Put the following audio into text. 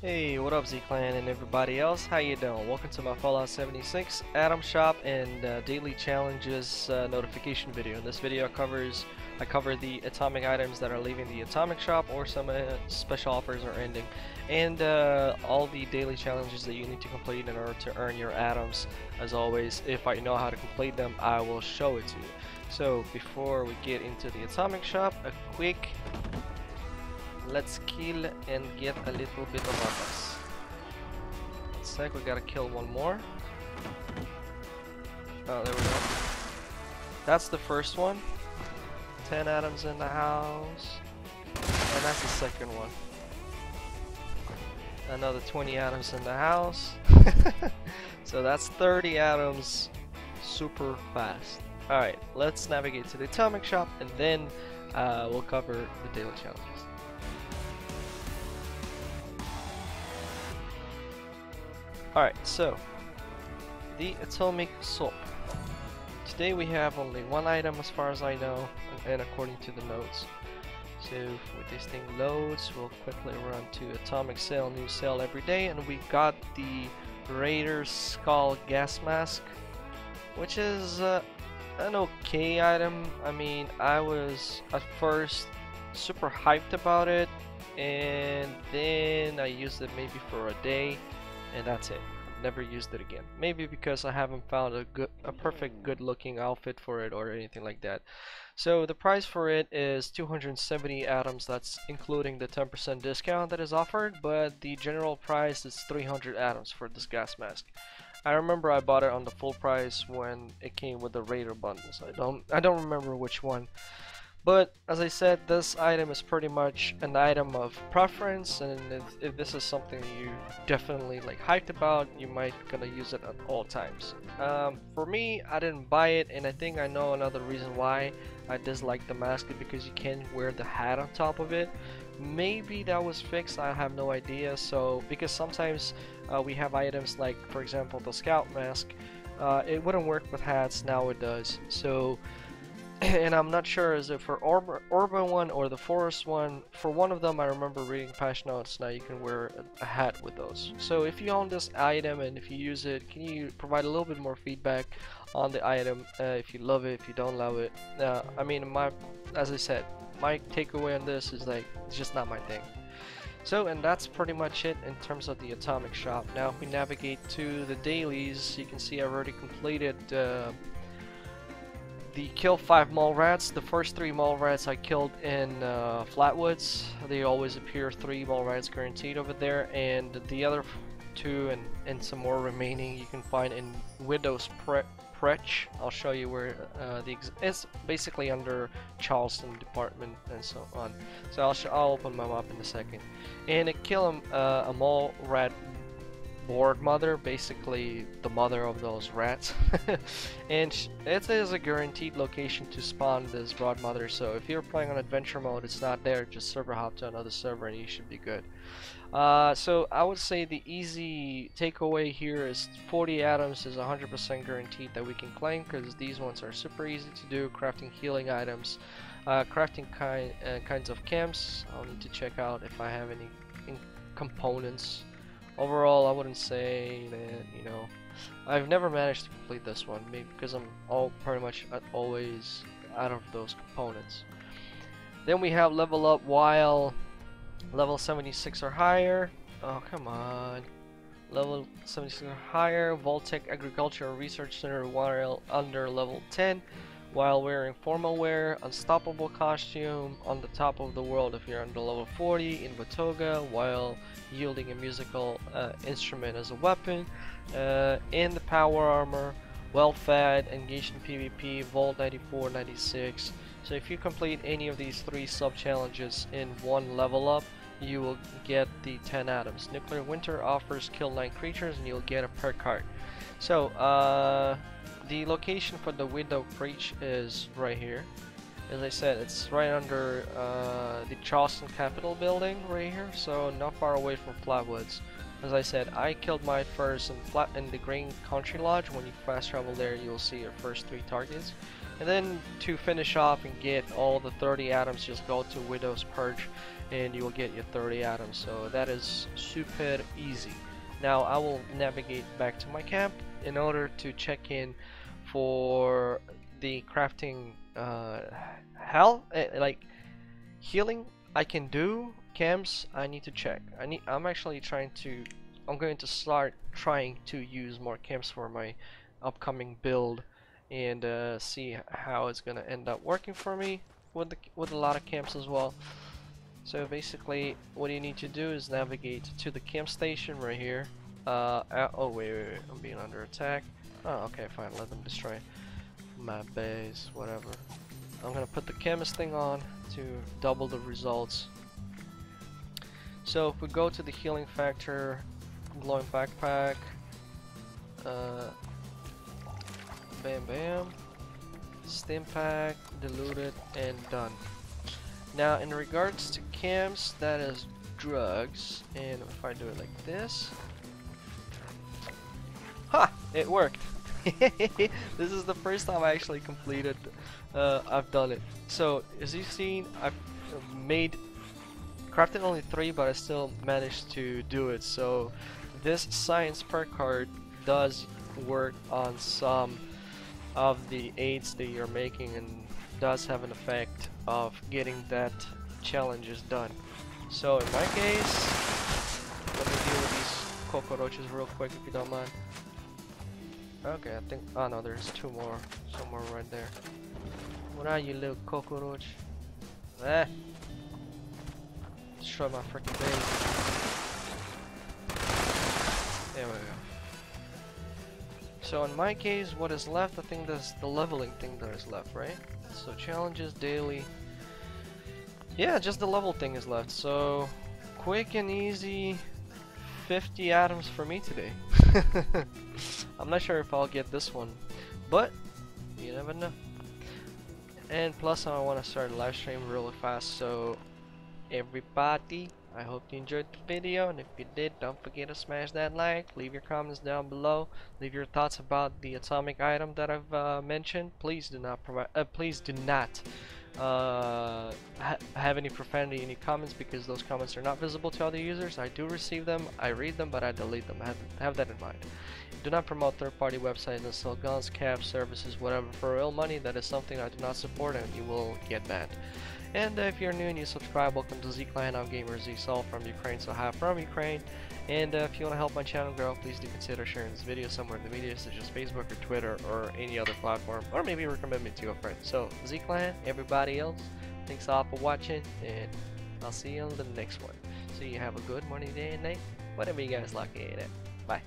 Hey, what up Z-Clan and everybody else? How you doing? Welcome to my Fallout 76 Atom Shop and uh, Daily Challenges uh, notification video. In this video covers I cover the atomic items that are leaving the atomic shop or some uh, special offers are ending and uh, all the daily challenges that you need to complete in order to earn your atoms. As always, if I know how to complete them, I will show it to you. So before we get into the atomic shop, a quick let's kill and get a little bit of us. One sec, we gotta kill one more. Oh, there we go. That's the first one. 10 atoms in the house. And that's the second one. Another 20 atoms in the house. so that's 30 atoms super fast. Alright, let's navigate to the atomic shop and then uh, we'll cover the daily challenges. Alright, so the atomic shop. Today we have only one item as far as I know and according to the notes. So for this thing loads, we'll quickly run to atomic sale, new sale every day and we got the Raider Skull gas mask which is uh, an okay item. I mean, I was at first super hyped about it and then I used it maybe for a day and that's it. Never used it again. Maybe because I haven't found a good a perfect good looking outfit for it or anything like that. So the price for it is 270 atoms that's including the 10% discount that is offered but the general price is 300 atoms for this gas mask. I remember I bought it on the full price when it came with the Raider bundles. I don't I don't remember which one but as I said, this item is pretty much an item of preference and if, if, this is something you definitely like hyped about, you might gonna use it at all times. Um, for me, I didn't buy it and I think I know another reason why I dislike the mask because you can't wear the hat on top of it. Maybe that was fixed, I have no idea. So because sometimes uh, we have items like for example the scout mask, uh, it wouldn't work with hats, now it does. So and I'm not sure is it for urban one or the forest one. For one of them, I remember reading patch notes. Now you can wear a, a, hat with those. So if you own this item and if you use it, can you provide a little bit more feedback on the item? Uh, if you love it, if you don't love it. Uh, I mean, my as I said, my takeaway on this is like it's just not my thing. So, and that's pretty much it in terms of the Atomic Shop. Now, if we navigate to the dailies, you can see I've already completed. Uh, the kill five mole rats. The first three mole rats I killed in uh, Flatwoods. They always appear three mole rats guaranteed over there, and the other two and, and some more remaining you can find in Widow's Pre Prech. I'll show you where uh, the it's basically under Charleston Department and so on. So I'll I'll open my map in a second. And kill a, uh, a mole rat brood mother, basically the mother of those rats. and it is a guaranteed location to spawn this brood mother, so if you're playing on adventure mode, it's not there, just server hop to another server and you should be good. Uh, so I would say the easy takeaway here is 40 atoms is 100% guaranteed that we can claim because these ones are super easy to do, crafting healing items, uh, crafting kind, uh, kinds of chems, I'll need to check out if I have any components overall I wouldn't say that you know I've never managed to complete this one maybe because I'm all pretty much always out of those components. Then we have level up while level 76 or higher. Oh come on. Level 76 or higher Vault-Tec Agricultural Research Center while under level 10 while wearing formal wear, unstoppable costume, on the top of the world if you're under level 40, in Watoga, while yielding a musical uh, instrument as a weapon, uh, in the power armor, well fed, engaged in PvP, Vault 94, 96. So if you complete any of these three sub challenges in one level up, you will get the 10 atoms. Nuclear Winter offers kill 9 creatures and you'll get a perk card. So, uh, the location for the Widow Perch is right here. As I said, it's right under uh, the Charleston Capitol building right here, so not far away from Flatwoods. As I said, I killed my first in, flat in the Green Country Lodge. When you fast travel there, you'll see your first three targets. And then to finish off and get all the 30 atoms, just go to Widow's Perch. and you will get your 30 items so that is super easy now I will navigate back to my camp in order to check in for the crafting uh, hell eh, like healing I can do chems I need to check. I need I'm actually trying to I'm going to start trying to use more chems for my upcoming build and uh, see how it's gonna end up working for me with the, with a lot of chems as well. So basically what you need to do is navigate to the camp station right here. Uh, oh wait, wait, wait, I'm being under attack oh okay fine let them destroy my base whatever I'm gonna put the chemist thing on to double the results so if we go to the healing factor glowing backpack. Uh, bam bam. Stim pack, diluted, and done. Now in regards to chems, that is drugs. And if I do it like this. Ha! It worked! This is the first time I actually completed uh, I've done it. So as you've seen I've made crafted only three but I still managed to do it so this science perk card does work on some of the aids that you're making and does have an effect of getting that challenges done. So in my case, let me deal with these cockroaches real quick if you don't mind. Okay, I think, oh no, there's two more, somewhere right there. What are you little cockroach? Eh. Destroy my freaking base. There we go. So in my case, what is left, I think there's the leveling thing that is left, right? So challenges, daily. Yeah, just the level thing is left. So quick and easy 50 atoms for me today. I'm not sure if I'll get this one, but you never know. And plus I want to start a live stream really fast, so everybody I hope you enjoyed the video and if you did don't forget to smash that like leave your comments down below leave your thoughts about the atomic item that I've uh, mentioned please do not provide uh, please do not uh, ha have any profanity in any comments because those comments are not visible to other users I do receive them I read them but I delete them have, have that in mind do not promote third-party websites and sell guns, caps, services, whatever for real money. That is something I do not support and you will get banned. And uh, if you're new and you subscribe, welcome to Z-Clan. I'm Gamer Z Sol from Ukraine, so hi from Ukraine. And uh, if you want to help my channel grow, please do consider sharing this video somewhere in the media, such as Facebook or Twitter or any other platform, or maybe recommend me to a friend. So, Z-Clan, everybody else, thanks all for watching, and I'll see you on the next one. So you have a good morning, day, and night, whatever you guys like it. Bye.